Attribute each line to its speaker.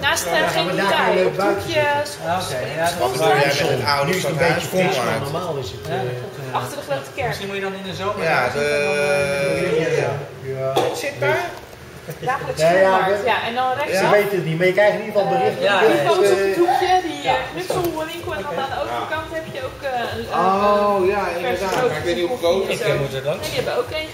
Speaker 1: Naast uh, geen boerderij, op hoekjes,
Speaker 2: ja, dat
Speaker 3: Nu is het een beetje fris, normaal is het...
Speaker 1: achter de grote kerk.
Speaker 4: Misschien moet je dan in de zomer...
Speaker 2: Ja, de...
Speaker 3: ja.
Speaker 2: Zit daar?
Speaker 1: Dagelijks
Speaker 3: Ja, Ja,
Speaker 1: en dan
Speaker 3: Ze
Speaker 1: Je
Speaker 3: weten het niet, maar je krijgt in ieder geval eh, berichten.
Speaker 4: Ja,
Speaker 1: Die foto's op het hoekje, die
Speaker 4: Ja,
Speaker 1: knutselwinkel. En dan aan de overkant heb je ook uh,
Speaker 2: Oh, ja, inderdaad. Maar ik weet niet hoe groot
Speaker 1: dat
Speaker 2: het
Speaker 4: is. Moet er dan.
Speaker 1: Die hebben ook een